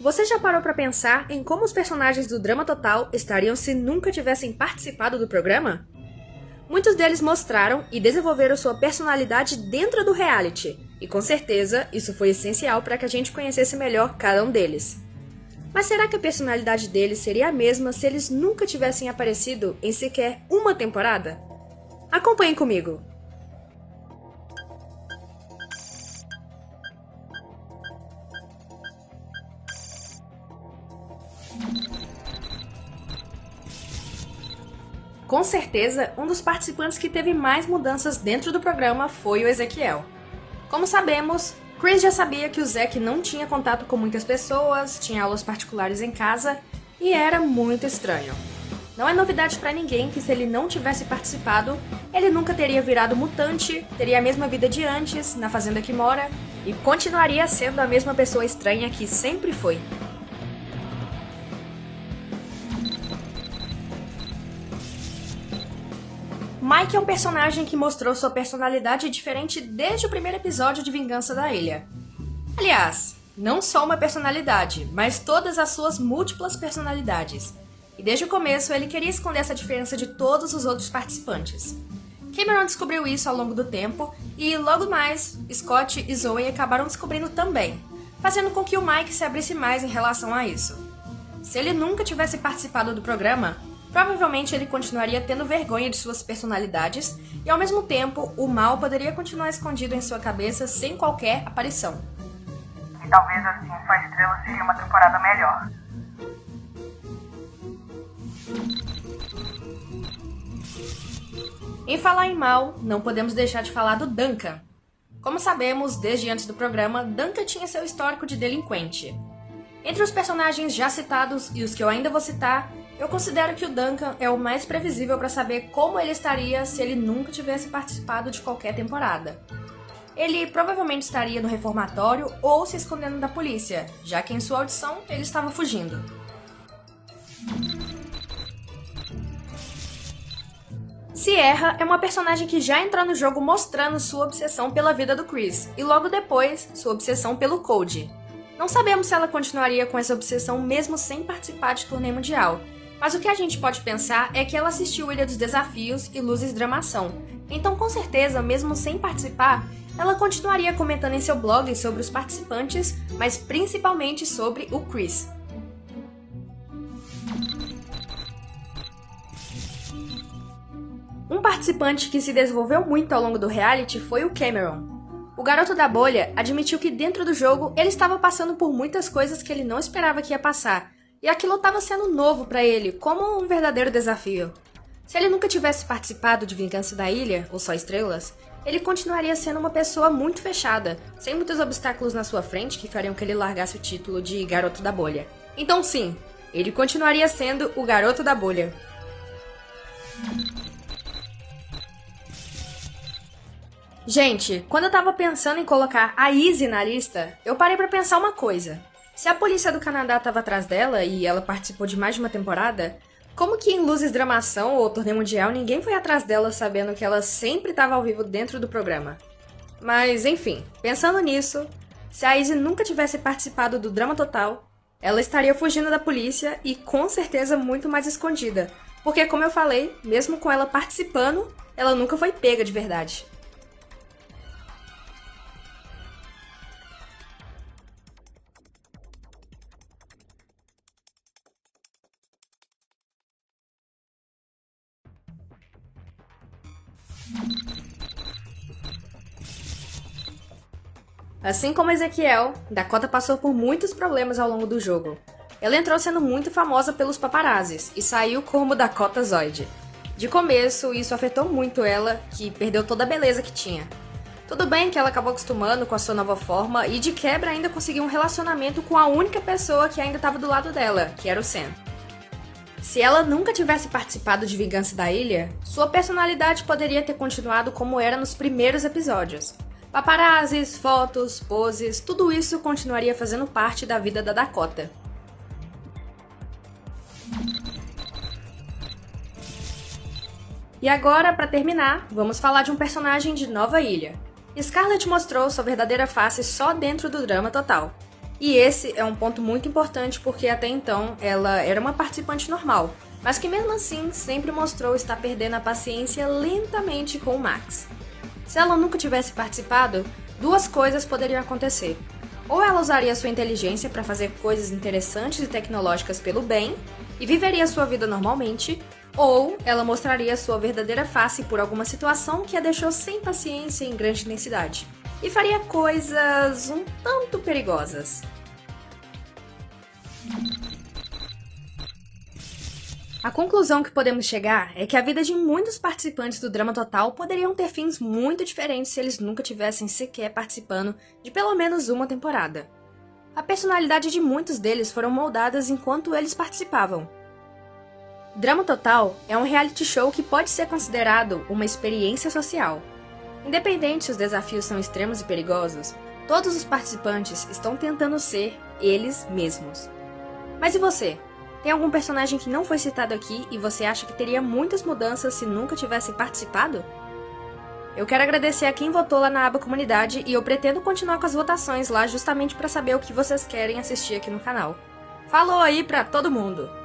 Você já parou para pensar em como os personagens do Drama Total estariam se nunca tivessem participado do programa? Muitos deles mostraram e desenvolveram sua personalidade dentro do reality, e com certeza isso foi essencial para que a gente conhecesse melhor cada um deles. Mas será que a personalidade deles seria a mesma se eles nunca tivessem aparecido em sequer uma temporada? Acompanhem comigo! Com certeza, um dos participantes que teve mais mudanças dentro do programa foi o Ezequiel. Como sabemos, Chris já sabia que o Zack não tinha contato com muitas pessoas, tinha aulas particulares em casa e era muito estranho. Não é novidade para ninguém que se ele não tivesse participado, ele nunca teria virado mutante, teria a mesma vida de antes, na fazenda que mora, e continuaria sendo a mesma pessoa estranha que sempre foi. Mike é um personagem que mostrou sua personalidade diferente desde o primeiro episódio de Vingança da Ilha. Aliás, não só uma personalidade, mas todas as suas múltiplas personalidades. E desde o começo ele queria esconder essa diferença de todos os outros participantes. Cameron descobriu isso ao longo do tempo e logo mais Scott e Zoe acabaram descobrindo também, fazendo com que o Mike se abrisse mais em relação a isso. Se ele nunca tivesse participado do programa, Provavelmente ele continuaria tendo vergonha de suas personalidades e, ao mesmo tempo, o mal poderia continuar escondido em sua cabeça sem qualquer aparição. E talvez assim sua estrela seria uma temporada melhor. Em falar em mal, não podemos deixar de falar do Duncan. Como sabemos, desde antes do programa, Duncan tinha seu histórico de delinquente. Entre os personagens já citados e os que eu ainda vou citar, eu considero que o Duncan é o mais previsível para saber como ele estaria se ele nunca tivesse participado de qualquer temporada. Ele provavelmente estaria no reformatório ou se escondendo da polícia, já que em sua audição ele estava fugindo. Sierra é uma personagem que já entrou no jogo mostrando sua obsessão pela vida do Chris, e logo depois, sua obsessão pelo Code. Não sabemos se ela continuaria com essa obsessão mesmo sem participar de torneio mundial, mas o que a gente pode pensar é que ela assistiu Ilha dos Desafios e Luzes Dramação. Então, com certeza, mesmo sem participar, ela continuaria comentando em seu blog sobre os participantes, mas principalmente sobre o Chris. Um participante que se desenvolveu muito ao longo do reality foi o Cameron. O garoto da bolha admitiu que dentro do jogo ele estava passando por muitas coisas que ele não esperava que ia passar, e aquilo estava sendo novo para ele, como um verdadeiro desafio. Se ele nunca tivesse participado de Vingança da Ilha, ou Só Estrelas, ele continuaria sendo uma pessoa muito fechada, sem muitos obstáculos na sua frente que fariam que ele largasse o título de Garoto da Bolha. Então, sim, ele continuaria sendo o Garoto da Bolha. Gente, quando eu tava pensando em colocar a Izzy na lista, eu parei para pensar uma coisa. Se a polícia do Canadá estava atrás dela e ela participou de mais de uma temporada, como que em Luzes Dramação ou Torneio Mundial ninguém foi atrás dela sabendo que ela sempre estava ao vivo dentro do programa? Mas, enfim, pensando nisso, se a Izzy nunca tivesse participado do Drama Total, ela estaria fugindo da polícia e com certeza muito mais escondida. Porque, como eu falei, mesmo com ela participando, ela nunca foi pega de verdade. Assim como Ezequiel, Dakota passou por muitos problemas ao longo do jogo. Ela entrou sendo muito famosa pelos paparazzis e saiu como Dakota Zoid. De começo, isso afetou muito ela, que perdeu toda a beleza que tinha. Tudo bem que ela acabou acostumando com a sua nova forma e de quebra ainda conseguiu um relacionamento com a única pessoa que ainda estava do lado dela, que era o Sam. Se ela nunca tivesse participado de Vingança da Ilha, sua personalidade poderia ter continuado como era nos primeiros episódios. Paparazzis, fotos, poses, tudo isso continuaria fazendo parte da vida da Dakota. E agora, para terminar, vamos falar de um personagem de Nova Ilha. Scarlett mostrou sua verdadeira face só dentro do drama total. E esse é um ponto muito importante porque até então ela era uma participante normal, mas que mesmo assim sempre mostrou estar perdendo a paciência lentamente com o Max. Se ela nunca tivesse participado, duas coisas poderiam acontecer. Ou ela usaria sua inteligência para fazer coisas interessantes e tecnológicas pelo bem e viveria sua vida normalmente, ou ela mostraria sua verdadeira face por alguma situação que a deixou sem paciência em grande intensidade e faria coisas um tanto perigosas. A conclusão que podemos chegar é que a vida de muitos participantes do Drama Total poderiam ter fins muito diferentes se eles nunca tivessem sequer participando de pelo menos uma temporada. A personalidade de muitos deles foram moldadas enquanto eles participavam. Drama Total é um reality show que pode ser considerado uma experiência social. Independente se os desafios são extremos e perigosos, todos os participantes estão tentando ser eles mesmos. Mas e você? Tem algum personagem que não foi citado aqui e você acha que teria muitas mudanças se nunca tivesse participado? Eu quero agradecer a quem votou lá na aba comunidade e eu pretendo continuar com as votações lá justamente para saber o que vocês querem assistir aqui no canal. Falou aí pra todo mundo!